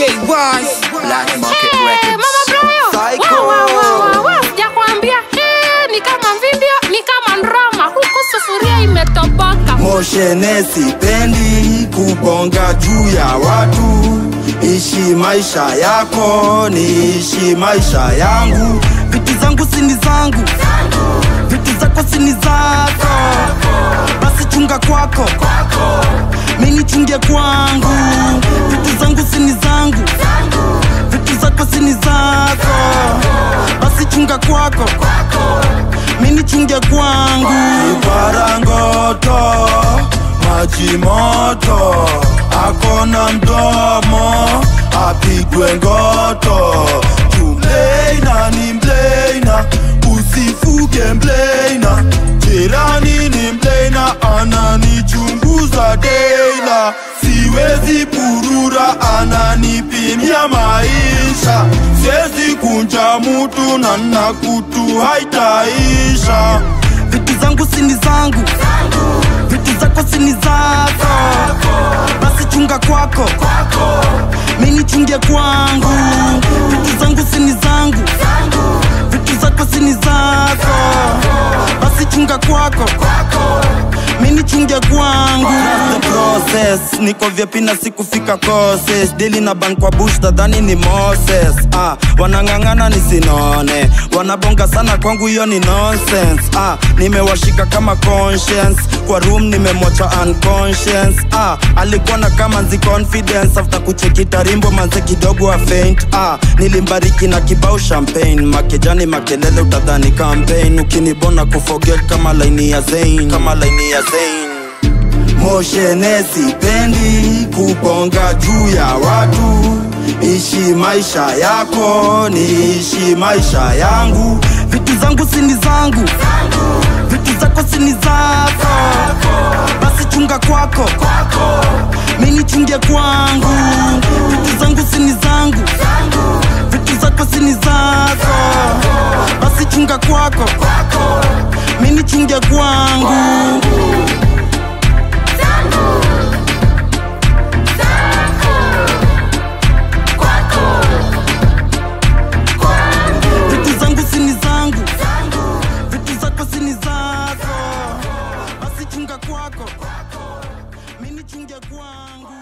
Black Market Records. Psycho. Wa, sijakwambia Eh, ni kama video ni kama ndrama huku sufuria imetoboka. Moshene sipendi kubonga juu ya watu, ishi maisha yako, ni ishi maisha yangu. Viti zangu sini zangu, Viti zako sini zako, basi chunga kwako, mini chunge kwangu. Vitu zangu sini zangu, vitu zako sini zako, basi chunga kwako. Minichunge kwangu. Iparangoto maji moto. Akona mdomo apigwe ngoto. Tumleina ni mleina usifuge mleina jirani ni mleina ananichunguza siwezi purura ananipimia maisha. Siwezi kunja mutu na nakutu haitaisha. Vitu zangu sini zangu. Vitu zako sini zako. Basi chunga kwako. Mini chunge kwangu. Vitu zangu sini zangu. Vitu zako sini zako. Basi chunga kwako. Mini chunge kwangu. The process. Niko vyepi na sikufika courses? Dili na ban kwa bush tadhani ni moses. Ah, wanang'ang'ana nisinone wanabonga sana kwangu hiyo ni nonsense. Ah, nimewashika kama conscience. Kwa room nimemwacha unconscious ah, alikuwa na kama nzi confidence. After kuchekita rimbo manze kidogo wa faint. Ah, nilimbariki na kibao champagne. Makejani makelele utadhani campaign. Ukinibona kuforget kama laini ya Zain. Kama laini ya Zayn Moshene sipendi kuponga juu ya watu, ishi maisha yako, ni ishi maisha yangu. Vitu zangu sini zangu, vitu zako sini zako, basi chunga kwako, mini chunge kwangu. Vitu zangu sini zangu, vitu zako sini zako, basi chunga kwako, mini chunge kwangu. kwako, mimi chunge kwangu.